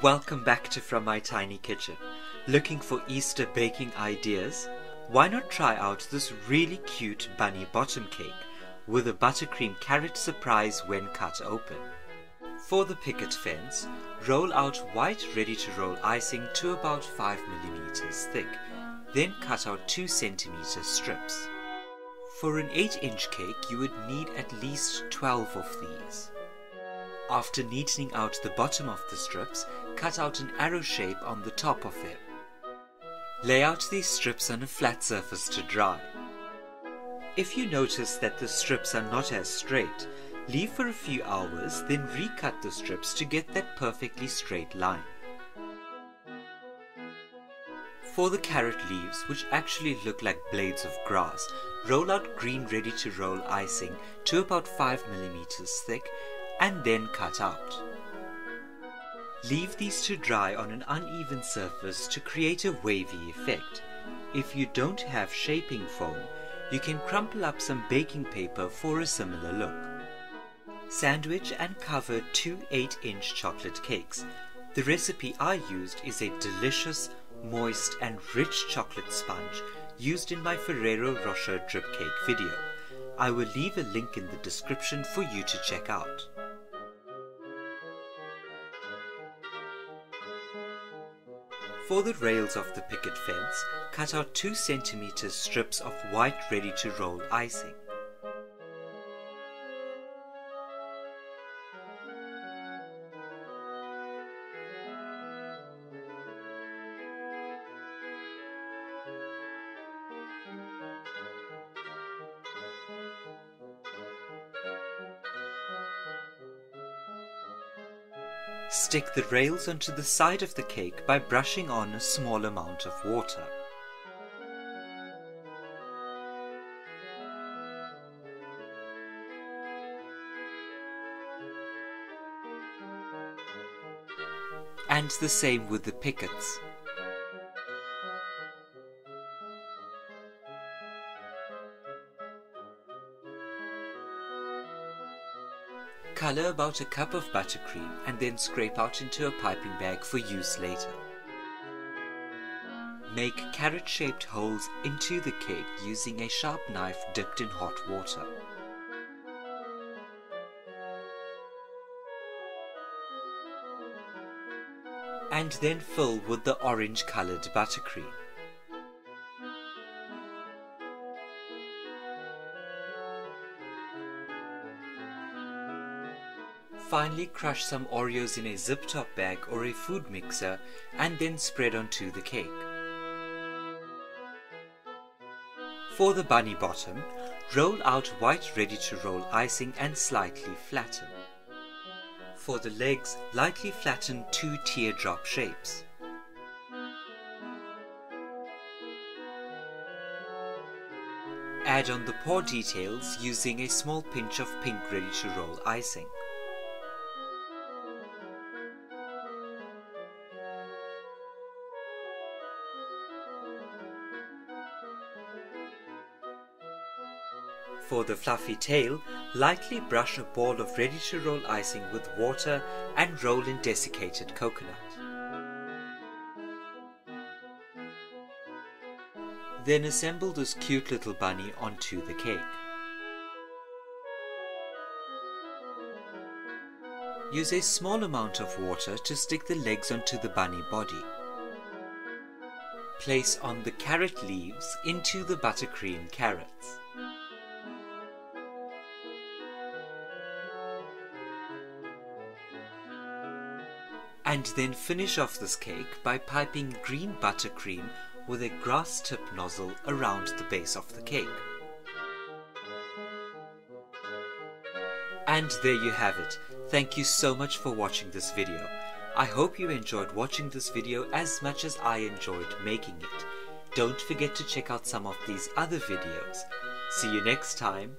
Welcome back to From My Tiny Kitchen. Looking for Easter baking ideas? Why not try out this really cute bunny bottom cake with a buttercream carrot surprise when cut open? For the picket fence, roll out white ready to roll icing to about 5 millimeters thick, then cut out 2 centimeter strips. For an 8 inch cake, you would need at least 12 of these. After neatening out the bottom of the strips, cut out an arrow shape on the top of them. Lay out these strips on a flat surface to dry. If you notice that the strips are not as straight, leave for a few hours, then recut the strips to get that perfectly straight line. For the carrot leaves, which actually look like blades of grass, roll out green ready to roll icing to about 5 millimeters thick and then cut out. Leave these to dry on an uneven surface to create a wavy effect. If you don't have shaping foam, you can crumple up some baking paper for a similar look. Sandwich and cover two 8-inch chocolate cakes. The recipe I used is a delicious, moist and rich chocolate sponge used in my Ferrero Rocher drip cake video. I will leave a link in the description for you to check out. For the rails of the picket fence, cut out 2 cm strips of white ready to roll icing. Stick the rails onto the side of the cake by brushing on a small amount of water. And the same with the pickets. Color about a cup of buttercream and then scrape out into a piping bag for use later. Make carrot-shaped holes into the cake using a sharp knife dipped in hot water. And then fill with the orange colored buttercream. Finally crush some Oreos in a zip top bag or a food mixer and then spread onto the cake. For the bunny bottom, roll out white ready to roll icing and slightly flatten. For the legs, lightly flatten two teardrop shapes. Add on the paw details using a small pinch of pink ready to roll icing. For the fluffy tail, lightly brush a ball of ready-to-roll icing with water and roll in desiccated coconut. Then assemble this cute little bunny onto the cake. Use a small amount of water to stick the legs onto the bunny body. Place on the carrot leaves into the buttercream carrots. And then finish off this cake by piping green buttercream with a grass tip nozzle around the base of the cake. And there you have it. Thank you so much for watching this video. I hope you enjoyed watching this video as much as I enjoyed making it. Don't forget to check out some of these other videos. See you next time.